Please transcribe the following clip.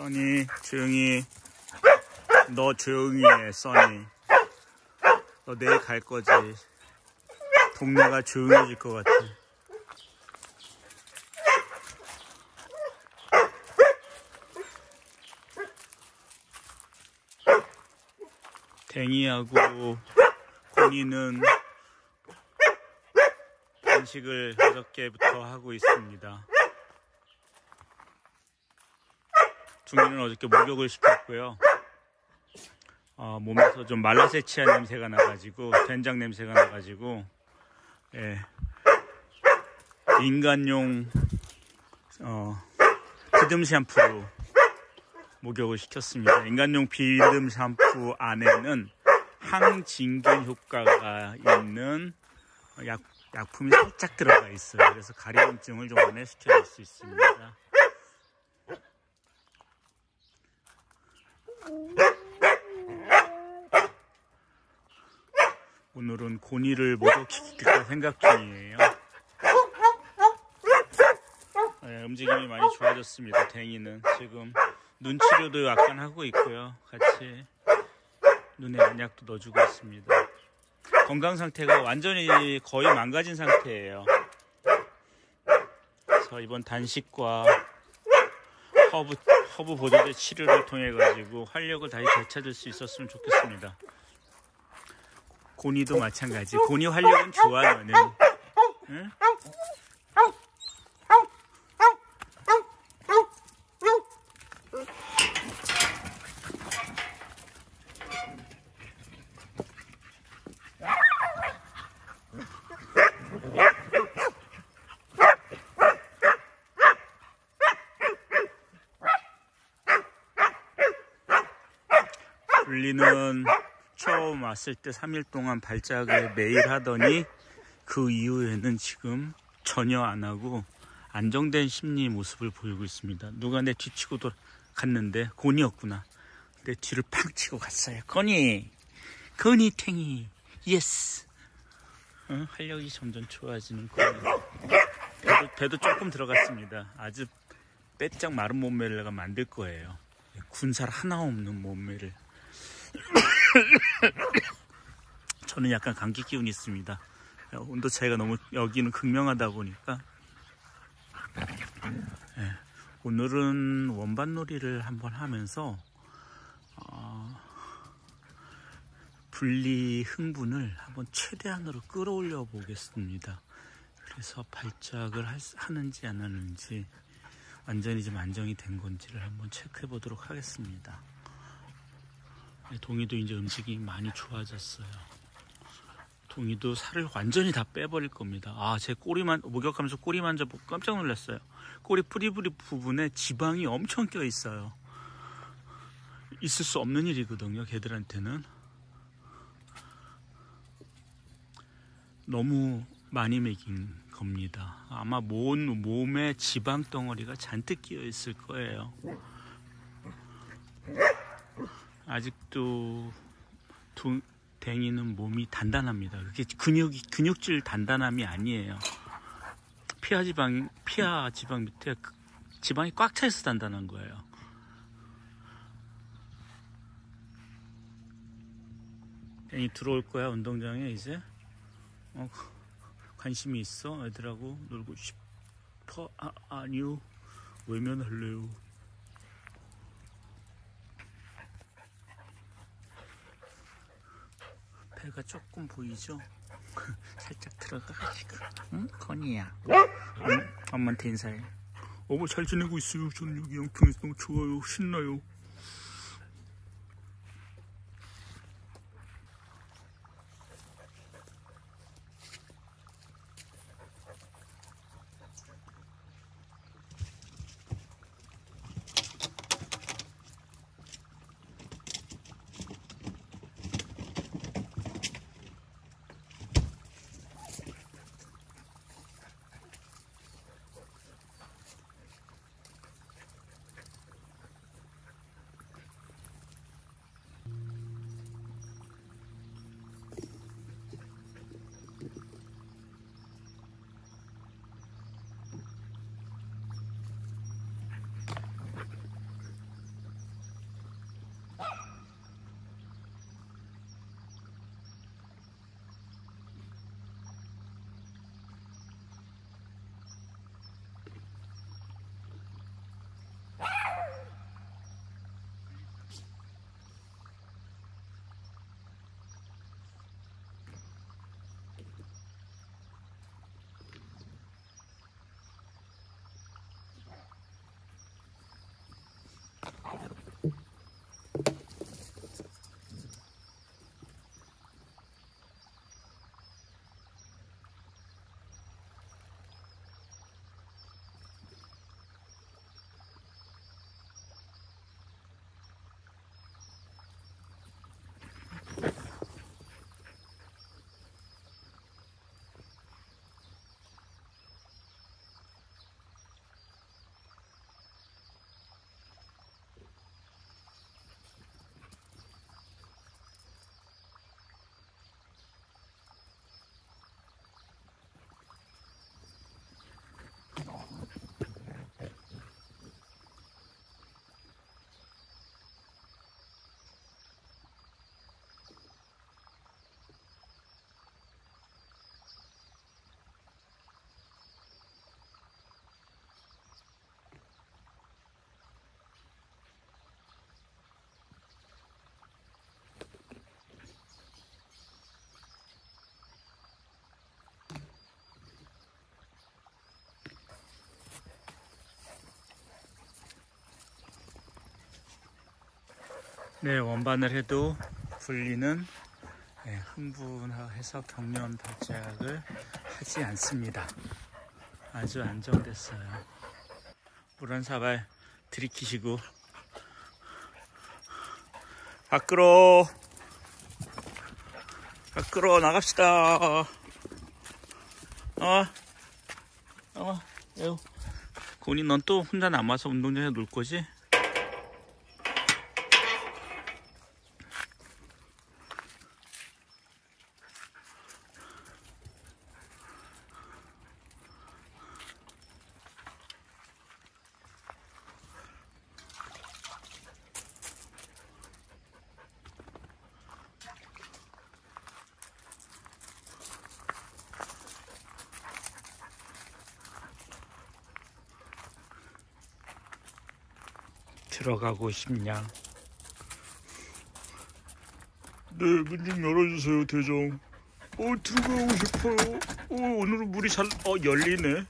써니 조용히. 너 조용히 해 써니. 너 내일 갈 거지. 동네가 조용해질 것 같아. 댕이하고 고니는 간식을 개부터 하고 있습니다. 중이는 어저께 목욕을 시켰고요. 어, 몸에서 좀 말라세치한 냄새가 나가지고 된장 냄새가 나가지고 예, 인간용 어, 비듬 샴푸로 목욕을 시켰습니다. 인간용 비듬 샴푸 안에는 항진균 효과가 있는 약, 약품이 살짝 들어가 있어요. 그래서 가려움증을 좀 완화시켜 줄 수 있습니다. 오늘은 고니를 목욕시킬까 생각 중이에요. 네, 움직임이 많이 좋아졌습니다. 댕이는 지금 눈 치료도 약간 하고 있고요. 같이 눈에 안약도 넣어주고 있습니다. 건강 상태가 완전히 거의 망가진 상태예요. 그래서 이번 단식과 허브, 허브 보조제 치료를 통해 가지고 활력을 다시 되찾을 수 있었으면 좋겠습니다. 고니도 마찬가지. 고니 활력은 좋아 너는. 응? 분리는 처음 왔을 때 3일 동안 발작을 매일 하더니 그 이후에는 지금 전혀 안 하고 안정된 심리 모습을 보이고 있습니다. 누가 내 뒤치고 갔는데 곤이었구나. 내 뒤를 팍 치고 갔어요. 건이, 건이 댕이, yes. 어? 활력이 점점 좋아지는 건이. 배도, 배도 조금 들어갔습니다. 아주 빼짝 마른 몸매를 내가 만들 거예요. 군살 하나 없는 몸매를. 저는 약간 감기 기운이 있습니다. 온도 차이가 너무 여기는 극명하다 보니까 네, 오늘은 원반놀이를 한번 하면서 어, 분리 흥분을 한번 최대한으로 끌어올려 보겠습니다. 그래서 발작을 할, 하는지 안 하는지 완전히 좀 안정이 된 건지를 한번 체크해 보도록 하겠습니다. 동이도 이제 음식이 많이 좋아졌어요. 동이도 살을 완전히 다 빼버릴 겁니다. 아, 제 꼬리만, 목욕하면서 꼬리 만 져보고 깜짝 놀랐어요. 꼬리 뿌리뿌리 부분에 지방이 엄청 껴 있어요. 있을 수 없는 일이거든요, 개들한테는. 너무 많이 먹인 겁니다. 아마 몸, 몸에 지방 덩어리가 잔뜩 끼어 있을 거예요. 아직도 두, 댕이는 몸이 단단합니다. 그게 근육이 근육질 단단함이 아니에요. 피하 지방 피하 지방 밑에 그 지방이 꽉 차있어 단단한 거예요. 댕이 들어올 거야 운동장에 이제 어, 관심이 있어 애들하고 놀고 싶어 아, 아니요 외면할래요. 배가 조금 보이죠? 살짝 들어가가지고 응? 건이야. 응? 엄마한테 인사해. 어머 잘 지내고 있어요. 저는 여기 양평에서 너무 좋아요. 신나요 네, 원반을 해도 분리는 네, 흥분해서 경련 발작을 하지 않습니다. 아주 안정됐어요. 물 한 사발 들이키시고 밖으로 밖으로 나갑시다. 어, 어, 에우. 고니 넌 또 혼자 남아서 운동장에 놀 거지? 들어가고 싶냐? 네, 문좀 열어주세요, 대장. 어, 들어가고 싶어요. 어, 오늘은 물이 잘, 어, 열리네.